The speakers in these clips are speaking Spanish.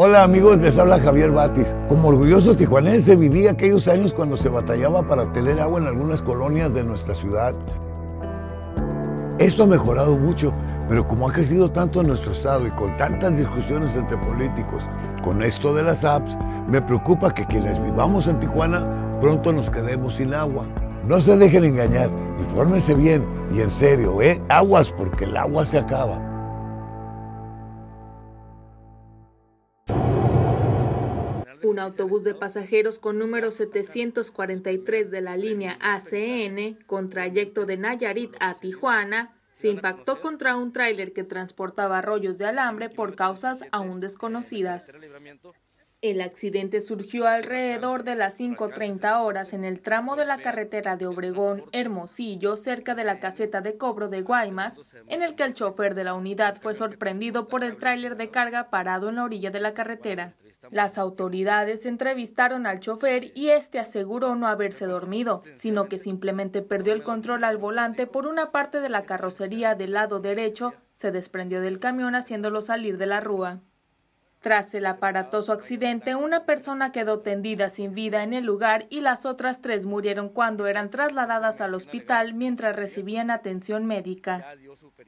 Hola amigos, les habla Javier Batis. Como orgulloso tijuanense viví aquellos años cuando se batallaba para obtener agua en algunas colonias de nuestra ciudad. Esto ha mejorado mucho, pero como ha crecido tanto en nuestro estado y con tantas discusiones entre políticos, con esto de las apps, me preocupa que quienes vivamos en Tijuana pronto nos quedemos sin agua. No se dejen engañar, infórmense bien y en serio, ¿eh? Aguas porque el agua se acaba. Un autobús de pasajeros con número 743 de la línea ACN, con trayecto de Nayarit a Tijuana, se impactó contra un tráiler que transportaba rollos de alambre por causas aún desconocidas. El accidente surgió alrededor de las 5.30 horas en el tramo de la carretera de Obregón, Hermosillo, cerca de la caseta de cobro de Guaymas, en el que el chofer de la unidad fue sorprendido por el tráiler de carga parado en la orilla de la carretera. Las autoridades entrevistaron al chofer y este aseguró no haberse dormido, sino que simplemente perdió el control al volante por una parte de la carrocería del lado derecho, se desprendió del camión haciéndolo salir de la rúa. Tras el aparatoso accidente, una persona quedó tendida sin vida en el lugar y las otras tres murieron cuando eran trasladadas al hospital mientras recibían atención médica.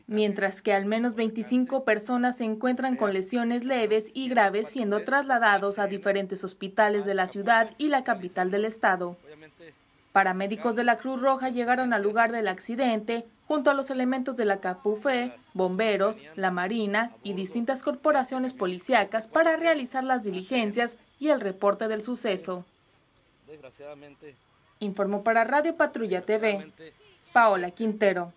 Mientras que al menos 25 personas se encuentran con lesiones leves y graves siendo trasladados a diferentes hospitales de la ciudad y la capital del estado. Paramédicos de la Cruz Roja llegaron al lugar del accidente junto a los elementos de la Capufe, bomberos, la Marina y distintas corporaciones policíacas para realizar las diligencias y el reporte del suceso. Informó para Radio Patrulla TV, Paola Quintero.